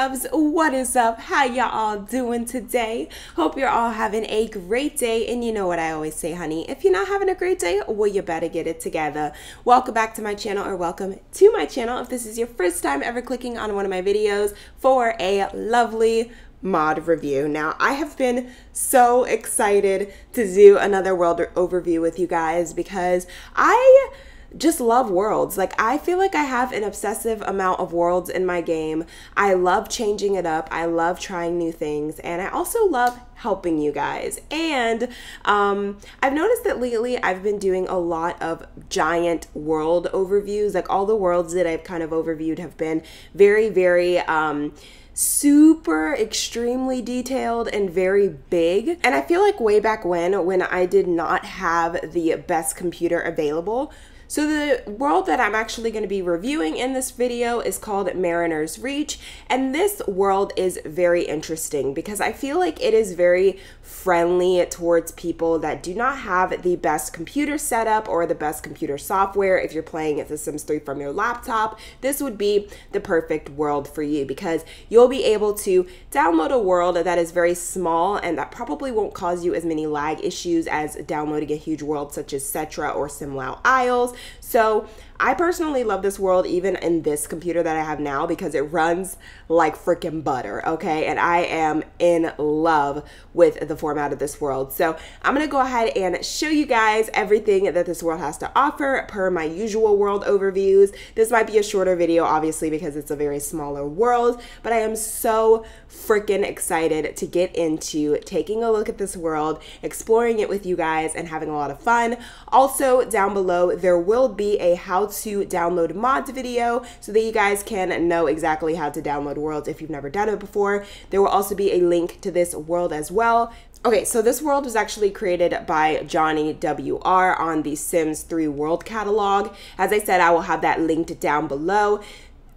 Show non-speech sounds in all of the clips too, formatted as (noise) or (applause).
loves, what is up? How y'all all doing today? Hope you're all having a great day. And you know what I always say, honey, if you're not having a great day, well, you better get it together. Welcome back to my channel or welcome to my channel if this is your first time ever clicking on one of my videos for a lovely mod review. Now, I have been so excited to do another world overview with you guys because I just love worlds. Like, I feel like I have an obsessive amount of worlds in my game. I love changing it up, I love trying new things, and I also love helping you guys. And um, I've noticed that lately I've been doing a lot of giant world overviews. Like, all the worlds that I've kind of overviewed have been very, very. Um, super extremely detailed and very big. And I feel like way back when, when I did not have the best computer available, so the world that I'm actually going to be reviewing in this video is called Mariner's Reach, and this world is very interesting because I feel like it is very friendly towards people that do not have the best computer setup or the best computer software. If you're playing The Sims 3 from your laptop, this would be the perfect world for you because you'll be able to download a world that is very small and that probably won't cause you as many lag issues as downloading a huge world such as Cetra or SimWow Isles. So I personally love this world even in this computer that I have now because it runs like freaking butter, okay? And I am in love with the format of this world. So I'm gonna go ahead and show you guys everything that this world has to offer per my usual world overviews. This might be a shorter video, obviously, because it's a very smaller world, but I am so freaking excited to get into taking a look at this world, exploring it with you guys, and having a lot of fun. Also, down below, there will be a how to download mods video so that you guys can know exactly how to download worlds if you've never done it before. There will also be a link to this world as well. Okay, so this world was actually created by Johnny WR on the Sims 3 world catalog. As I said, I will have that linked down below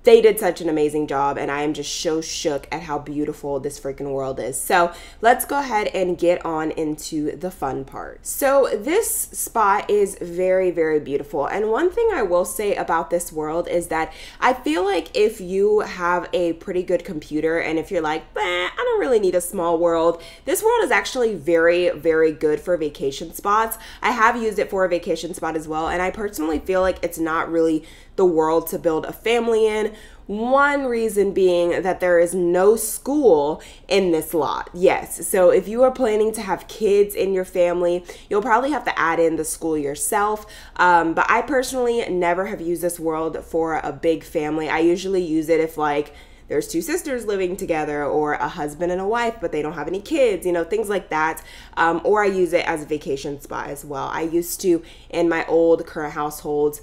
they did such an amazing job and I am just so shook at how beautiful this freaking world is. So let's go ahead and get on into the fun part. So this spot is very, very beautiful. And one thing I will say about this world is that I feel like if you have a pretty good computer and if you're like, I don't really need a small world, this world is actually very, very good for vacation spots. I have used it for a vacation spot as well. And I personally feel like it's not really the world to build a family in. One reason being that there is no school in this lot. Yes, so if you are planning to have kids in your family, you'll probably have to add in the school yourself. Um, but I personally never have used this world for a big family. I usually use it if, like, there's two sisters living together or a husband and a wife but they don't have any kids you know things like that. Um, or i use it as a vacation spot as well. I used to in my old current households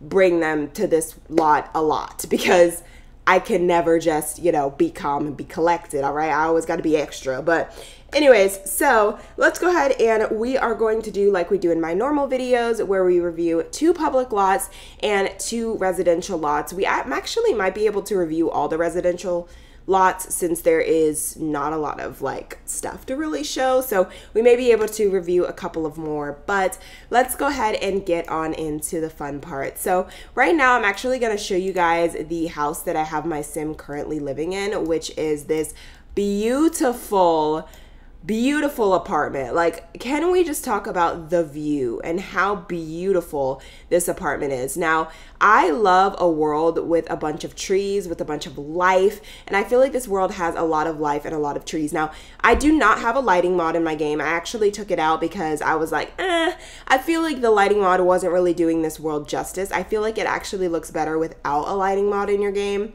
bring them to this lot a lot (laughs) because I can never just, you know, be calm and be collected, all right? I always got to be extra. But anyways, so let's go ahead and we are going to do like we do in my normal videos where we review two public lots and two residential lots. We actually might be able to review all the residential lots since there is not a lot of like stuff to really show. So we may be able to review a couple of more, but let's go ahead and get on into the fun part. So right now I'm actually going to show you guys the house that I have my sim currently living in, which is this beautiful beautiful apartment. Like, can we just talk about the view and how beautiful this apartment is? Now, I love a world with a bunch of trees, with a bunch of life, and I feel like this world has a lot of life and a lot of trees. Now, I do not have a lighting mod in my game. I actually took it out because I was like, eh, I feel like the lighting mod wasn't really doing this world justice. I feel like it actually looks better without a lighting mod in your game.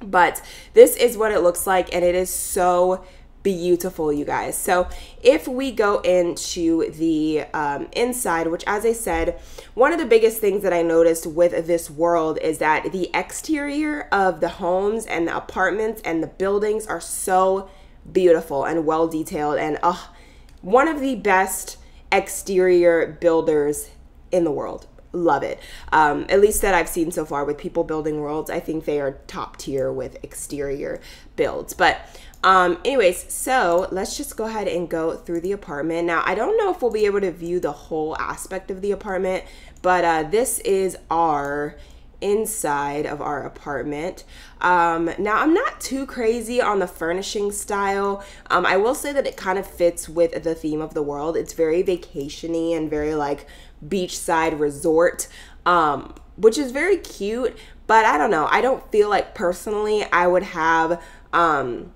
But this is what it looks like, and it is so beautiful, you guys. So if we go into the um, inside, which as I said, one of the biggest things that I noticed with this world is that the exterior of the homes and the apartments and the buildings are so beautiful and well detailed and uh, one of the best exterior builders in the world love it. Um, at least that I've seen so far with people building worlds. I think they are top tier with exterior builds. But um, anyways, so let's just go ahead and go through the apartment. Now, I don't know if we'll be able to view the whole aspect of the apartment, but uh, this is our inside of our apartment. Um, now, I'm not too crazy on the furnishing style. Um, I will say that it kind of fits with the theme of the world. It's very vacationy and very like beachside resort, um, which is very cute. But I don't know. I don't feel like personally I would have um,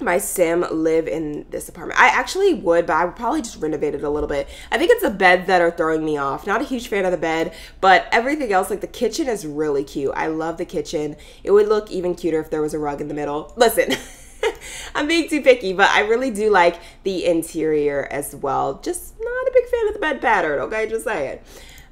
my sim live in this apartment. I actually would, but I would probably just renovate it a little bit. I think it's the beds that are throwing me off. Not a huge fan of the bed, but everything else, like the kitchen is really cute. I love the kitchen. It would look even cuter if there was a rug in the middle. Listen. (laughs) I'm being too picky, but I really do like the interior as well. Just not big fan of the bed pattern, okay? Just saying.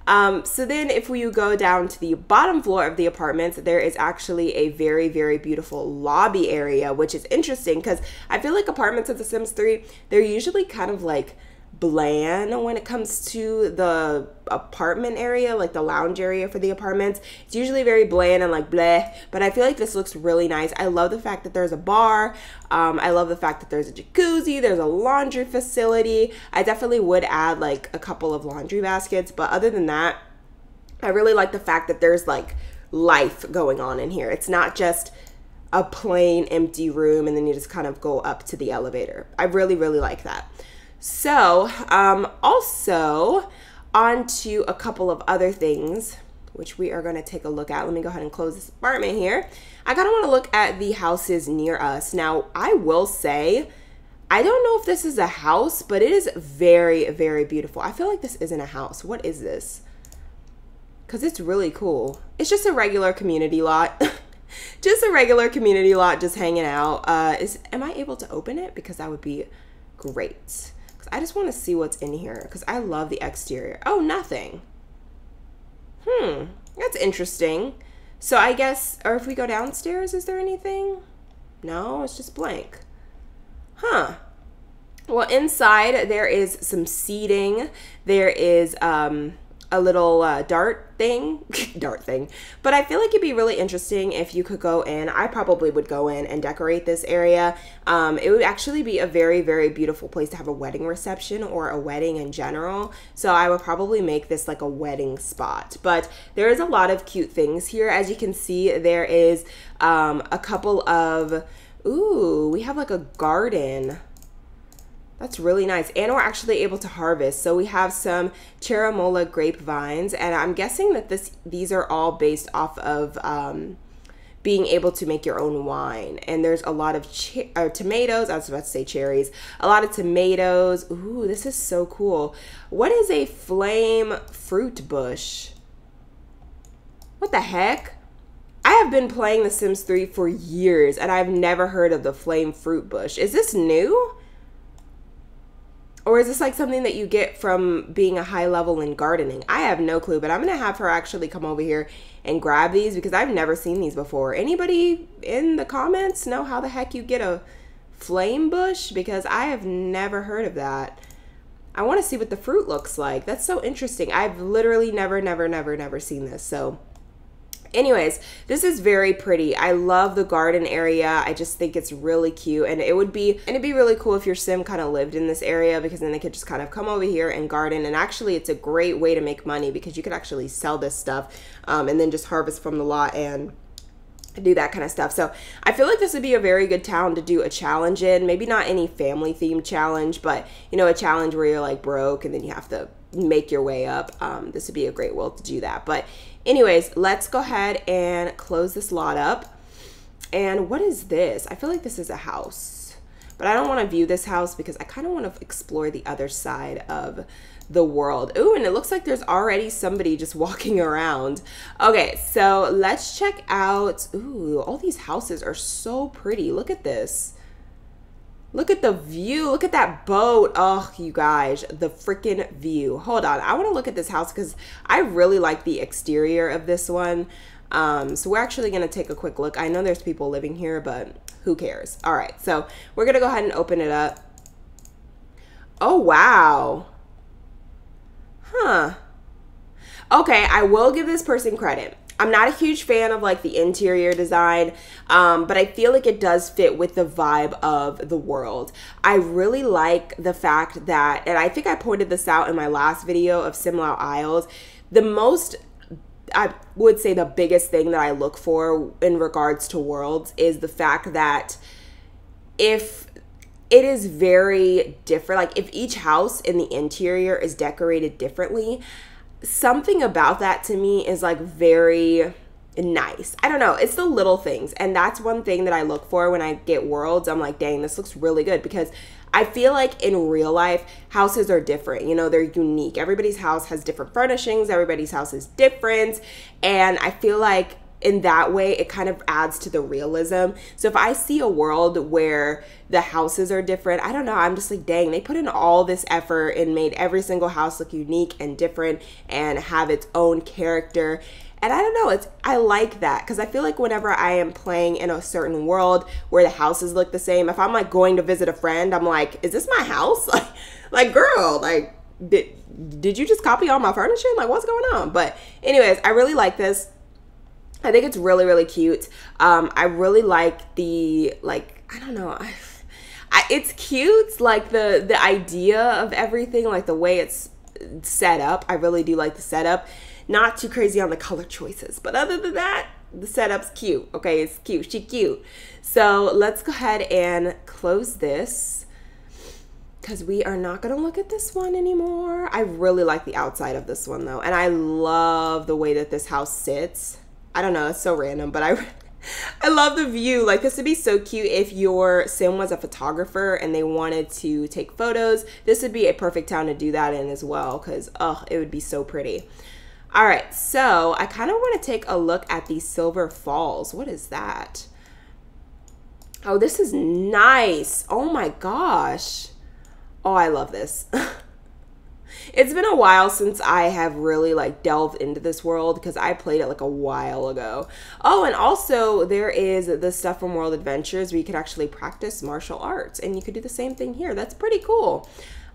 Um, so then if we go down to the bottom floor of the apartments, there is actually a very, very beautiful lobby area, which is interesting because I feel like apartments of The Sims 3, they're usually kind of like bland when it comes to the apartment area, like the lounge area for the apartments. It's usually very bland and like bleh, but I feel like this looks really nice. I love the fact that there's a bar. Um, I love the fact that there's a jacuzzi, there's a laundry facility. I definitely would add like a couple of laundry baskets, but other than that, I really like the fact that there's like life going on in here. It's not just a plain empty room and then you just kind of go up to the elevator. I really, really like that. So, um, also, on to a couple of other things which we are going to take a look at. Let me go ahead and close this apartment here. I kind of want to look at the houses near us. Now, I will say, I don't know if this is a house, but it is very, very beautiful. I feel like this isn't a house. What is this? Because it's really cool. It's just a regular community lot. (laughs) just a regular community lot just hanging out. Uh, is Am I able to open it? Because that would be great. I just want to see what's in here because I love the exterior. Oh, nothing. Hmm, that's interesting. So I guess, or if we go downstairs, is there anything? No, it's just blank. Huh. Well, inside there is some seating. There is um, a little uh, dart thing, (laughs) dart thing. But I feel like it'd be really interesting if you could go in. I probably would go in and decorate this area. Um, it would actually be a very, very beautiful place to have a wedding reception or a wedding in general. So I would probably make this like a wedding spot. But there is a lot of cute things here. As you can see, there is um, a couple of, ooh, we have like a garden that's really nice. And we're actually able to harvest. So we have some Cherimoya grapevines. And I'm guessing that this these are all based off of um, being able to make your own wine. And there's a lot of uh, tomatoes. I was about to say cherries. A lot of tomatoes. Ooh, this is so cool. What is a flame fruit bush? What the heck? I have been playing The Sims 3 for years and I've never heard of the flame fruit bush. Is this new? Or is this like something that you get from being a high level in gardening? I have no clue, but I'm gonna have her actually come over here and grab these because I've never seen these before. Anybody in the comments know how the heck you get a flame bush? Because I have never heard of that. I wanna see what the fruit looks like. That's so interesting. I've literally never, never, never, never seen this. So Anyways, this is very pretty. I love the garden area. I just think it's really cute and it would be and it'd be really cool if your sim kind of lived in this area because then they could just kind of come over here and garden and actually it's a great way to make money because you could actually sell this stuff um, and then just harvest from the lot and do that kind of stuff. So I feel like this would be a very good town to do a challenge in. Maybe not any family themed challenge, but you know, a challenge where you're like broke and then you have to make your way up. Um, this would be a great will to do that. But Anyways, let's go ahead and close this lot up. And what is this? I feel like this is a house, but I don't want to view this house because I kind of want to explore the other side of the world. Ooh, and it looks like there's already somebody just (laughs) walking around. Okay, so let's check out. Ooh, all these houses are so pretty. Look at this. Look at the view. Look at that boat. Oh, you guys, the freaking view. Hold on. I want to look at this house because I really like the exterior of this one. Um, so we're actually going to take a quick look. I know there's people living here, but who cares? All right. So we're going to go ahead and open it up. Oh, wow. Huh. Okay, I will give this person credit. I'm not a huge fan of like the interior design, um, but I feel like it does fit with the vibe of the world. I really like the fact that, and I think I pointed this out in my last video of Simlau Isles, the most I would say the biggest thing that I look for in regards to worlds is the fact that if it is very different, like if each house in the interior is decorated differently, something about that to me is like very nice. I don't know. It's the little things. And that's one thing that I look for when I get worlds. I'm like, dang, this looks really good because I feel like in real life, houses are different. You know, they're unique. Everybody's house has different furnishings, everybody's house is different. And I feel like in that way, it kind of adds to the realism. So if I see a world where the houses are different, I don't know, I'm just like, dang, they put in all this effort and made every single house look unique and different and have its own character. And I don't know, it's I like that because I feel like whenever I am playing in a certain world where the houses look the same, if I'm like going to visit a friend, I'm like, is this my house? (laughs) Like like girl, like did did you just copy all my furniture? Like what's going on? But anyways, I really like this. I think it's really really cute. Um I really like the like I don't know. I, I, it's cute like the the idea of everything like the way it's set up. I really do like the setup not too crazy on the color choices. But other than that, the setup's cute. Okay, it's cute. She cute. So let's go ahead and close this because we are not going to look at this one anymore. I really like the outside of this one though. And I love the way that this house sits. I don't know, it's so random, but I (laughs) I love the view. Like this would be so cute if your sim was a photographer and they wanted to take photos. This would be a perfect town to do that in as well cuz oh, it would be so pretty. All right, so I kind of want to take a look at the Silver Falls. What is that? Oh, this is nice. Oh my gosh. Oh, I love this. (laughs) it's been a while since I have really like delved into this world because I played it like a while ago. Oh, and also there is the stuff from World Adventures where you could actually practice martial arts and you could do the same thing here. That's pretty cool.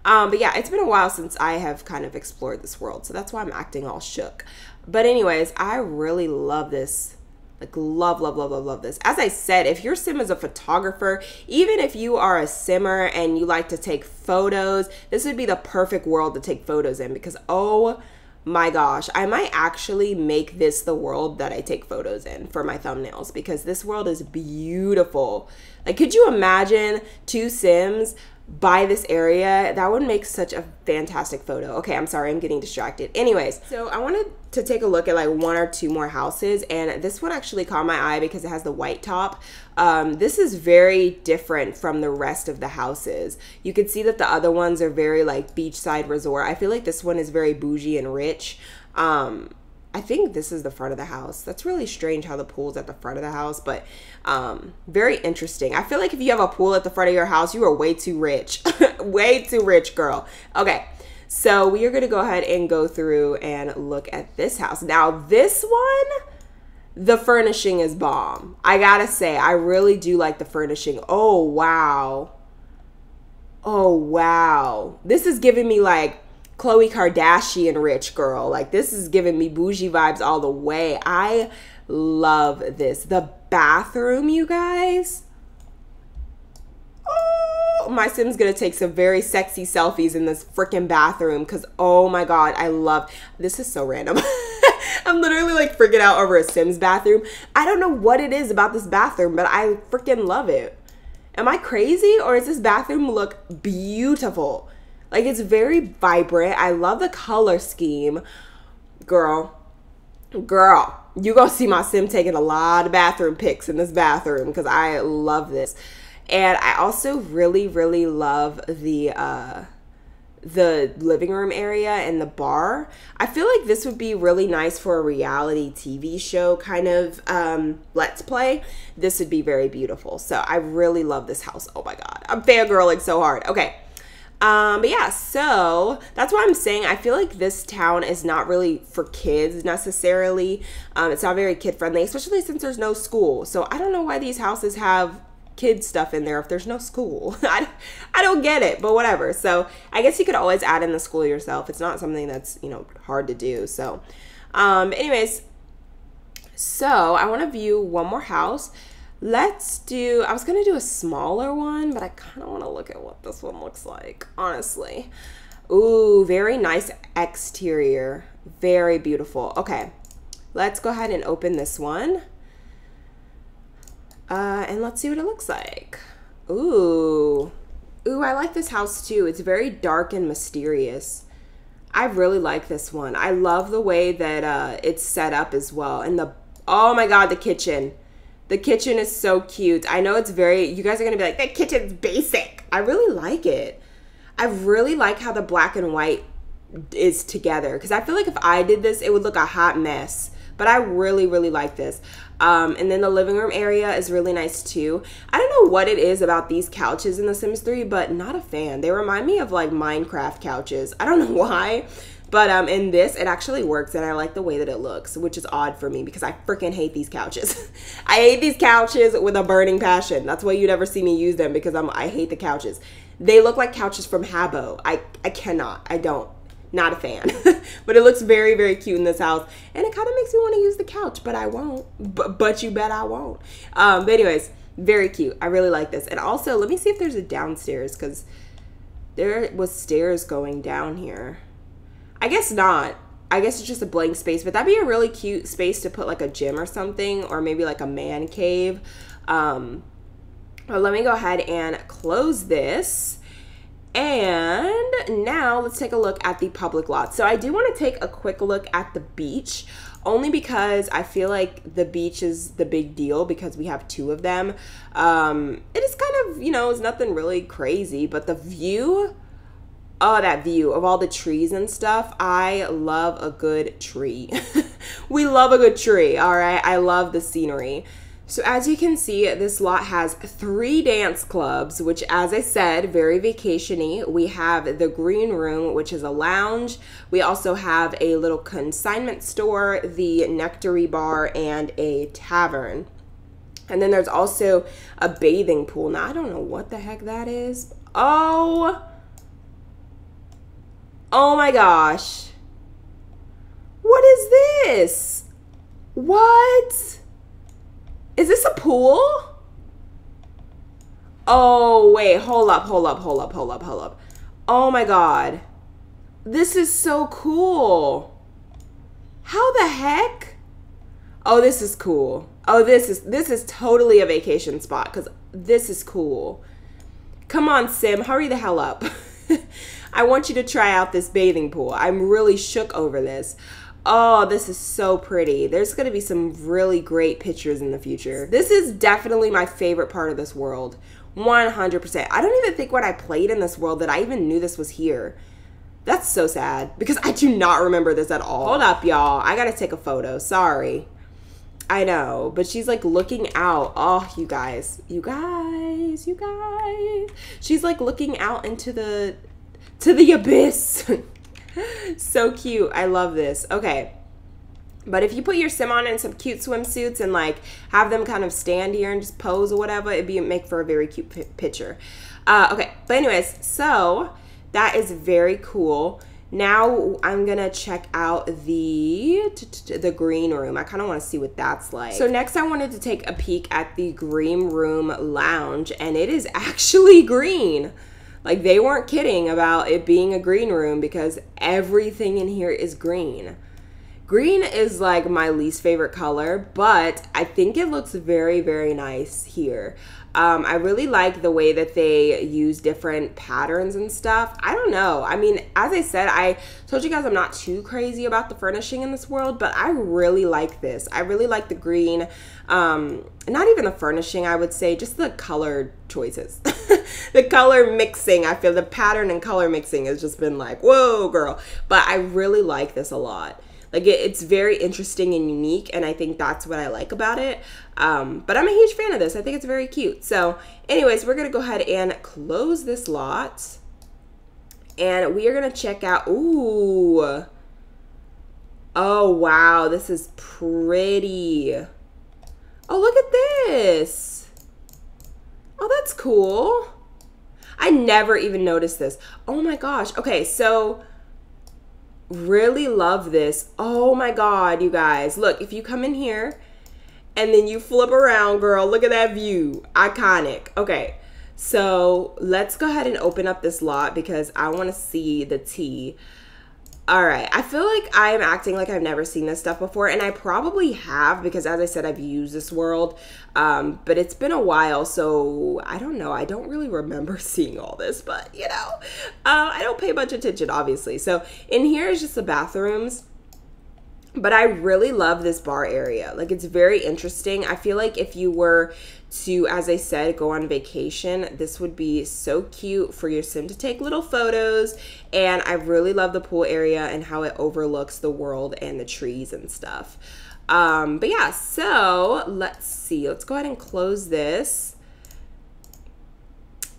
Um, but yeah, it's been a while since I have kind of explored this world, so that's why I'm acting all shook. But anyways, I really love this. Like love, love, love, love, love this. As I said, if your sim is a photographer, even if you are a simmer and you like to take photos, this would be the perfect world to take photos in because oh my gosh, I might actually make this the world that I take photos in for my thumbnails because this world is beautiful. Like, could you imagine two Sims by this area that would make such a fantastic photo. Okay i'm sorry i'm getting distracted. Anyways so i wanted to take a look at like one or two more houses and this one actually caught my eye because it has the white top. Um, this is very different from the rest of the houses. You can see that the other ones are very like beachside resort. I feel like this one is very bougie and rich. Um, I think this is the front of the house. That's really strange how the pool's at the front of the house, but um, very interesting. I feel like if you have a pool at the front of your house, you are way too rich. (laughs) way too rich, girl. Okay, so we are going to go ahead and go through and look at this house. Now, this one, the furnishing is bomb. I gotta say, I really do like the furnishing. Oh, wow. Oh, wow. This is giving me like Khloe Kardashian rich girl. Like this is giving me bougie vibes all the way. I love this. The bathroom, you guys. Oh, my Sim's gonna take some very sexy selfies in this freaking bathroom because oh my god, I love this is so random. (laughs) I'm literally like freaking out over a Sims bathroom. I don't know what it is about this bathroom, but I freaking love it. Am I crazy or does this bathroom look beautiful? Like it's very vibrant. I love the color scheme. Girl, girl, you gonna see my sim taking a lot of bathroom pics in this bathroom because I love this. And I also really, really love the uh the living room area and the bar. I feel like this would be really nice for a reality TV show kind of um, let's play. This would be very beautiful. So I really love this house. Oh my god, I'm fangirling so hard. Okay, um, but yeah, so that's why I'm saying I feel like this town is not really for kids necessarily. Um, it's not very kid friendly, especially since there's no school. So I don't know why these houses have kid stuff in there if there's no school. (laughs) I, I don't get it, but whatever. So I guess you could always add in the school yourself. It's not something that's, you know, hard to do. So, um, anyways, so I want to view one more house. Let's do, I was going to do a smaller one, but I kind of want to look at what this one looks like, honestly. Ooh, very nice exterior. Very beautiful. Okay, let's go ahead and open this one. Uh, and let's see what it looks like. Ooh. Ooh, I like this house too. It's very dark and mysterious. I really like this one. I love the way that uh, it's set up as well. And the, oh my God, the kitchen. The kitchen is so cute. I know it's very, you guys are gonna be like, the kitchen's basic. I really like it. I really like how the black and white is together because I feel like if I did this, it would look a hot mess. But I really, really like this. Um, and then the living room area is really nice too. I don't know what it is about these couches in The Sims 3, but not a fan. They remind me of like Minecraft couches. I don't (laughs) know why. But um, in this, it actually works, and I like the way that it looks, which is odd for me because I freaking hate these couches. (laughs) I hate these couches with a burning passion. That's why you never see me use them because I'm I hate the couches. They look like couches from Habbo. I I cannot. I don't. Not a fan. (laughs) but it looks very, very cute in this house. And it kind of makes me want to use the couch, but I won't. But, but you bet I won't. Um, but anyways, very cute. I really like this. And also, let me see if there's a downstairs because there was stairs going down here. I guess not. I guess it's just a blank space, but that'd be a really cute space to put like a gym or something, or maybe like a man cave. Um, but let me go ahead and close this. And now let's take a look at the public lot. So I do want to take a quick look at the beach only because I feel like the beach is the big deal because we have two of them. Um, it is kind of, you know, it's nothing really crazy, but the view, oh, that view of all the trees and stuff. I love a good tree. (laughs) we love a good tree, all right? I love the scenery. So as you can see, this lot has three dance clubs, which as I said, very vacationy. We have the green room, which is a lounge. We also have a little consignment store, the Nectary bar, and a tavern. And then there's also a bathing pool. Now, I don't know what the heck that is. Oh, oh my gosh. What is this? What? Is this a pool? Oh, wait. Hold up, hold up, hold up, hold up, hold up. Oh my god. This is so cool. How the heck? Oh, this is cool. Oh, this is this is totally a vacation spot cuz this is cool. Come on, Sim, hurry the hell up. (laughs) (laughs) I want you to try out this bathing pool. I'm really shook over this. Oh, this is so pretty. There's going to be some really great pictures in the future. This is definitely my favorite part of this world. 100%. I don't even think when I played in this world that I even knew this was here. That's so sad because I do not remember this at all. Hold up, y'all. I got to take a photo. Sorry. I know, but she's like looking out. Oh, you guys. You guys. You guys. She's like looking out into the to the abyss. (laughs) so cute. I love this. Okay. But if you put your sim on in some cute swimsuits and like have them kind of stand here and just pose or whatever, it'd be make for a very cute picture. Uh, okay, but anyways, so that is very cool. Now I'm gonna check out the the green room. I kind of want to see what that's like. So next, I wanted to take a peek at the green room lounge, and it is (laughs) actually green. Like they weren't kidding about it being a green room because everything in here is green. Green is like my least favorite color, but I think it looks very, very nice here. Um, I really like the way that they use different patterns and stuff. I don't know. I mean, as I said, I told you guys I'm not too crazy about the furnishing in this world, but I really like this. I really like the green. Um, not even the furnishing, I would say, just the color choices. (laughs) the color mixing, I feel the pattern and color mixing has just been like, whoa, girl. But I really like this a lot. Like it, it's very interesting and unique, and I think that's what I like about it. Um, but I'm a huge fan of this. I think it's very cute. So, anyways, we're gonna go ahead and close this lot, and we are gonna check out. Ooh. Oh wow, this is pretty. Oh, look at this. Oh, that's cool. I never even noticed this. Oh my gosh. Okay, so really love this. Oh my God, you guys. Look, if you come in here and then you flip around, girl, look at that view. Iconic. Okay, so let's go ahead and open up this lot because I want to see the tea. All right, I feel like I am acting like I've never seen this stuff before, and I probably have because, as I said, I've used this world, um, but it's been a while, so I don't know. I don't really remember (laughs) seeing all this, but you know, uh, I don't pay much attention, obviously. So, in here is just the bathrooms but I really love this bar area. Like it's very interesting. I feel like if you were to, as I said, go on vacation, this would be so cute for your sim to take little photos. And I really love the pool area and how it overlooks the world and the trees and stuff. Um, but yeah, so let's see. Let's go ahead and close this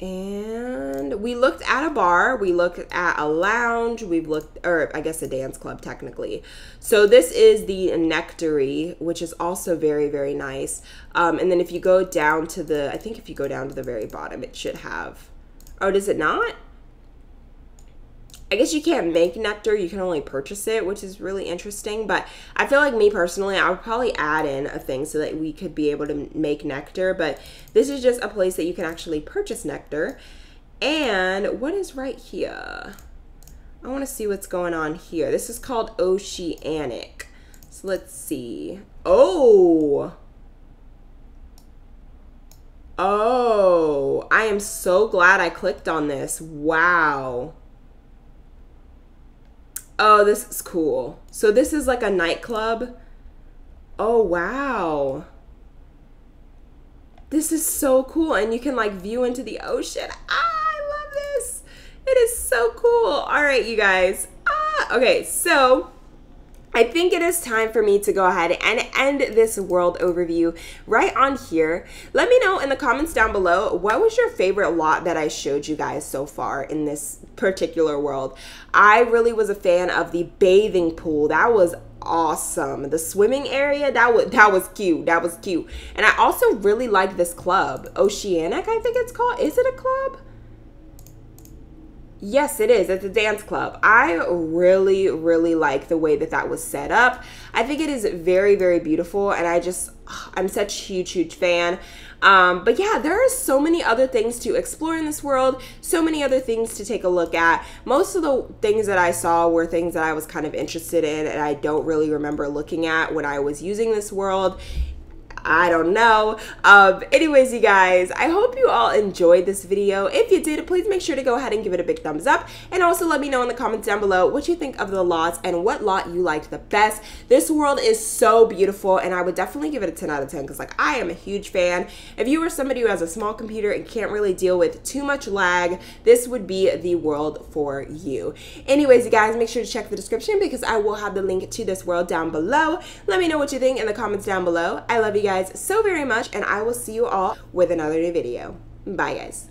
and we looked at a bar we looked at a lounge we've looked or i guess a dance club technically. So this is the nectary which is also very very nice. Um, and then if you go down to the i think if you go down to the very bottom it should have oh does it not I guess you can't make nectar, you can only purchase it, which is really interesting. But I feel like me personally, I would probably add in a thing so that we could be able to make nectar. But this is just a place that you can actually purchase nectar. And what is right here? I want to see what's going on here. This is called Oceanic. So let's see. Oh! Oh, I am so glad I clicked on this. Wow. Oh, this is cool. So this is like a nightclub. Oh, wow. This is so cool. And you can like view into the ocean. Ah, I love this. It is so cool. All right, you guys. Ah, okay, so I think it is time for me to go ahead and end this world overview right on here. Let me know in the comments down below what was your favorite lot that I showed you guys so far in this particular world. I really was a fan of the bathing pool. That was awesome. The swimming area, that was that was cute. That was cute. And I also really like this club. Oceanic, I think it's called. Is it a club? Yes, it is. It's a dance club. I really, really like the way that that was set up. I think it is very, very beautiful, and I just, I'm such a huge, huge fan. Um, but yeah, there are so many other things to explore in this world, so many other things to take a look at. Most of the things that I saw were things that I was kind of interested in, and I don't really remember looking at when I was using this world. I don't know. Um, anyways, you guys, I hope you all enjoyed this video. If you did, please make sure to go ahead and give it a big thumbs up. And also let me know in the comments down below what you think of the lots and what lot you liked the best. This world is so beautiful and I would definitely give it a 10 out of 10 because like I am a huge fan. If you are somebody who has a small computer and can't really deal with too much lag, this would be the world for you. Anyways, you guys, make sure to check the description because I will have the link to this world down below. Let me know what you think in the comments down below. I love you guys so very much and i will see you all with another new video. Bye guys.